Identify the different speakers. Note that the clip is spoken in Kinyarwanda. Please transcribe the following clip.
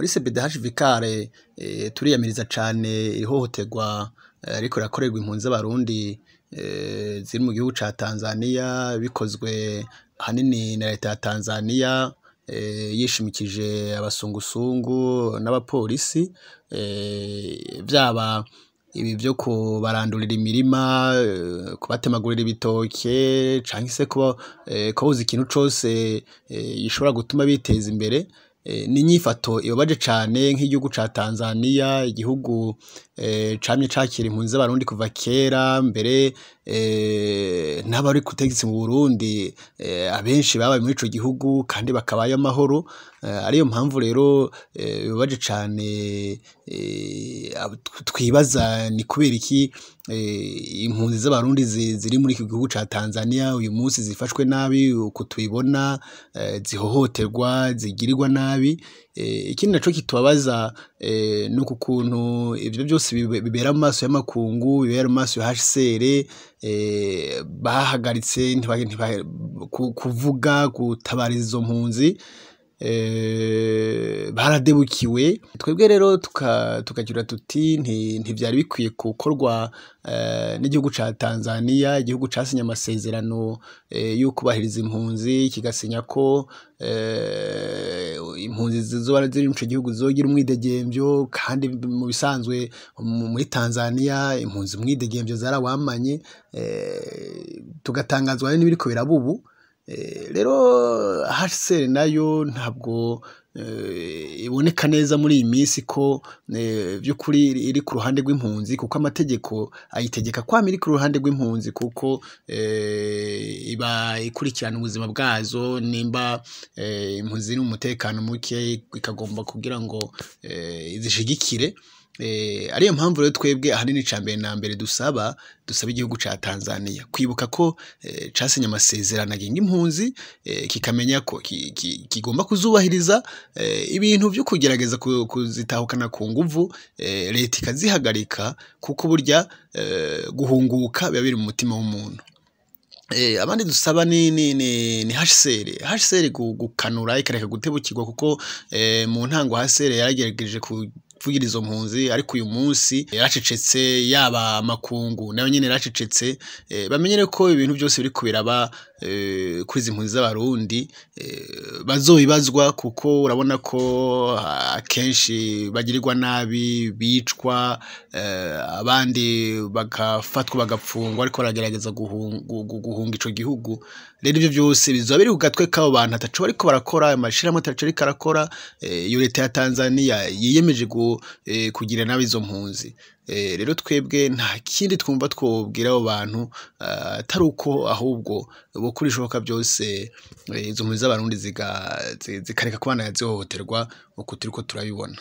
Speaker 1: muri CBDH Vicare turiyamiriza cane ihohoterwa ririko rirakorerwa impunzi z'abarundi ziri mu gihugu ca Tanzania bikozwe ahanini na leta ya Tanzania yishimikije abasungusungu n'abapolisi vyaba ibi vyo kubarandurira imirima, kubatemagurira ibitoke canke se kubabuza ikintu cose gishobora gutuma biteza imbere, n'inyifato ibabaje cane nk'igihugu ca Tanzania, igihugu camye cakira impunzi z'abarundi kuva kera, mbere n'abari ku butegetsi mu Burundi abenshi babaye muri ico gihugu kandi bakabayo amahoro, ariyo mpamvu rero bibabaje cane twibaza ni kubera iki impunzi z'abarundi ziri muri iki gihugu ca Tanzania uyu musi zifashwe nabi uku tubibona, zihohoterwa, zigirirwa nabi, ikindi naco kitubabaza nuku kuntu ivyo vyose bibera mu maso y'amakungu, bibera mu maso ya HCR, bahagaritse kuvuga, gutabariza izo mpunzi, baradebukiwe, twebwe rero tukagira tuti ntivyari bikwiye gukorwa n'igihugu ca Tanzania, igihugu casinye amasezerano yo kwubahiriza impunzi, kigasinya ko impunzi zizoba ziri ico gihugu zizogira umwidegemvyo, kandi mu bisanzwe muri Tanzania impunzi umwidegemvyo zarawamanye, tugatangazwa n'ibiriko biraba ubu, rero HCR na yo ntabwo iboneka neza muri iyi misi ko vy'ukuri iri ku ruhande rw'impunzi, kuko amategeko ayitegeka kwama iri ku ruhande rw'impunzi kuko iba ikurikirana ubuzima bwazo, nimba impunzi ziri mu mutekano muke ikagomba kugira ngo izishigikire, ariyo mpamvu rero twebwe ahanini ica mbere na mbere dusaba, dusaba igihugu ca Tanzania kwibuka ko casinye amasezerano agenga impunzi, kikamenya ko kigomba kuzubahiriza ibintu vyo kugerageza kuzitahukana ku nguvu, leta ikazihagarika kuko burya guhunguka biba biri mu mutima w'umuntu. Abandi dusaba ni HCR, HCR gukanura ikareka gutebukirwa kuko mu ntango HCR yaragerageje kuvugira izo mpunzi, ariko uyu musi yaracecetse, yaba amakungu na yo nyene yaracecetse, bamenye rero ko ibintu vyose biriko biraba kuri izi mpunzi z'abarundi bazobibazwa kuko urabona ko akenshi bagirirwa nabi, bicwa, abandi bagafatwa bagapfungwa bariko baragerageza guhunga ico gihugu, rero ivyo vyose bizoba biri ku gatwe k'abo bantu ataco bariko barakora, ayo mashirahamwe ataco ariko arakora, iyo leta ya Tanzania yiyemeje kugirira nabi izo mpunzi, rero twebwe nta kindi twumva twobwira abo bantu atari uko ahubwo bokora ibishoboka vyose izo mpunzi z'abarundi zikareka kubandanya zihohoterwa uku turiko turabibona.